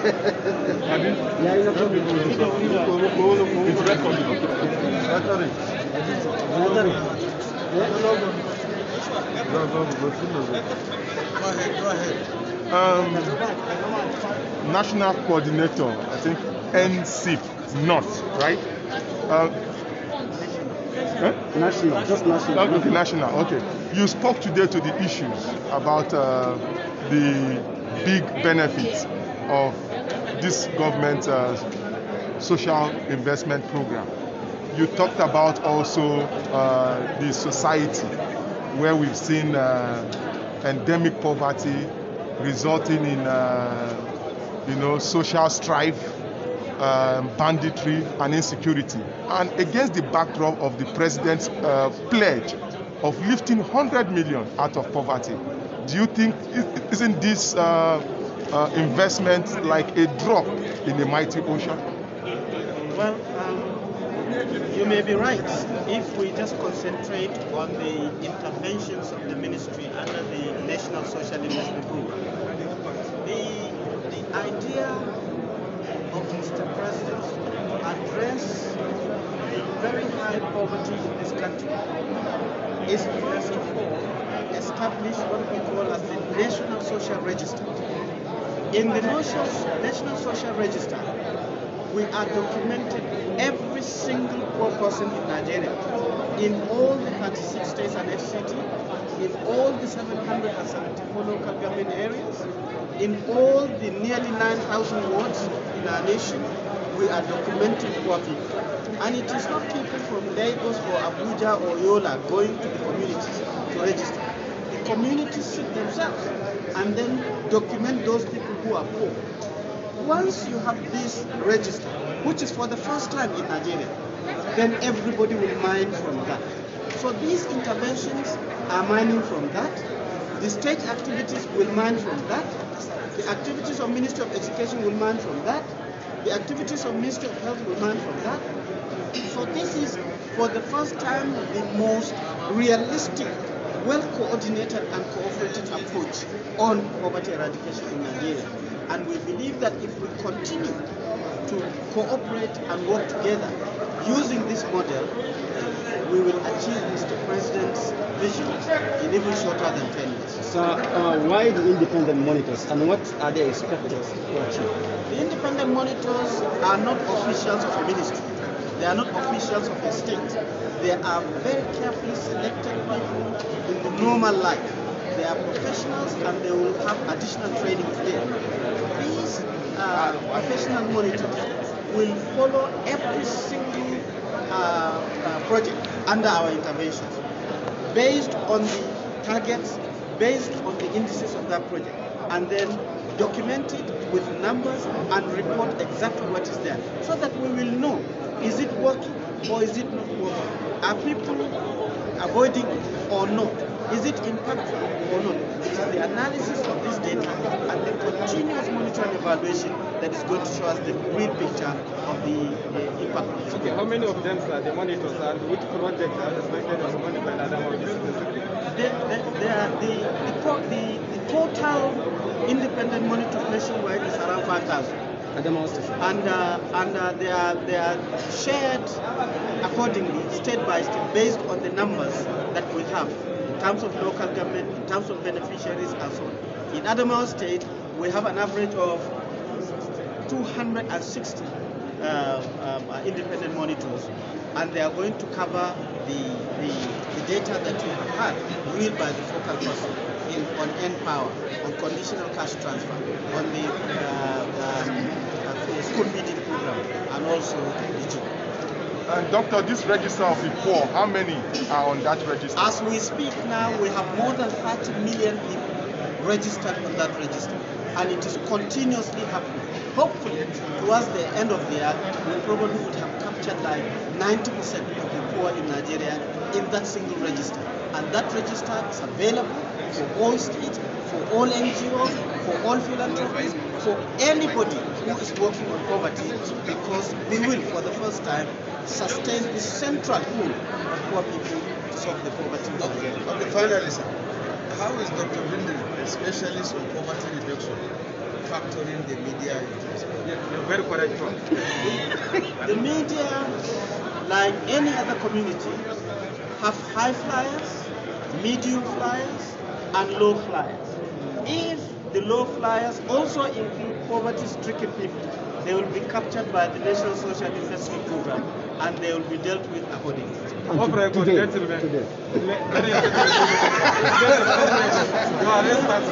Ya yi na public. It's recorded. Another. Um, national coordinator, I think NCIP not, right? Uh, eh? National, just national. Okay, okay, national. Okay. You spoke today to the issues about uh, the big benefits of this government uh, social investment program. You talked about also uh, the society where we've seen uh, endemic poverty resulting in uh, you know social strife um, banditry and insecurity, and against the backdrop of the president's uh, pledge of lifting 100 million out of poverty. Do you think isn't this uh, investment like a drop in the mighty ocean? Well, um, you may be right if we just concentrate on the interventions of the ministry under the National Social Investment Program. The, the idea of Mr. President to address very high poverty in this country is first of all establish what we call as the National Social Register. In the National Social Register, we are documenting every single poor person in Nigeria, in all the 36 states and FCT, in all the 774 local government areas, in all the nearly 9,000 wards in our nation, we are documenting poor people. And it is not people from Lagos or Abuja or Yola going to the communities to register. Communities sit themselves and then document those people who are poor. Once you have this register, which is for the first time in Nigeria, then everybody will mine from that. So these interventions are mining from that. The state activities will mine from that. The activities of Ministry of Education will mine from that. The activities of Ministry of Health will mine from that. So this is, for the first time, the most realistic, well-coordinated and cooperative approach on poverty eradication in Nigeria. And we believe that if we continue to cooperate and work together using this model, we will achieve Mr. President's vision in even shorter than 10 years. So, uh, why the independent monitors and what are they expected to achieve? The independent monitors are not officials of a ministry. They are not officials of a state. They are very carefully selected people in the normal life. They are professionals and they will have additional training there. These uh, professional monitors will follow every single uh, uh, project under our interventions based on the targets, based on the indices of that project, and then document it with numbers and report exactly what is there so that we will know is it working or is it not working? Are people avoiding it or not? Is it impactful or not? It is the analysis of this data and the continuous monitoring evaluation that is going to show us the real picture of the uh, impact. Okay, how many of them are the monitors and which projects are expected as monitored by specifically? The, the, the, the, the, the total independent monitors nationwide is around 5,000. Adamawa Station. and uh, and uh, they are they are shared accordingly state by state based on the numbers that we have in terms of local government, in terms of beneficiaries, and so on. In Adamawa State, we have an average of 260 uh, um, uh, independent monitors, and they are going to cover the, the, the data that we have had read by the focal person in, on N-Power, on conditional cash transfer, on the uh, um, uh, school feeding program, and also the And doctor, this register of the poor, how many are on that register? As we speak now, we have more than 30 million people registered on that register, and it is continuously happening. Hopefully, towards the end of the year, we probably would have captured like 90% of the poor in Nigeria in that single register. And that register is available for all states, for all NGOs, for all philanthropists, for anybody who is working on poverty, because we will, for the first time, sustain the central goal of poor people to solve the poverty in Nigeria. Okay, finally, sir, how is Dr. Bindir a specialist on poverty reduction factoring the media into this? Yeah, very correct. The media, like any other community, have high flyers, medium flyers, and low flyers. If the low flyers also include poverty-stricken people, they will be captured by the National Social Investment Program and they will be dealt with accordingly. And Off to- record, today, today. Let- let- Go on, let's start.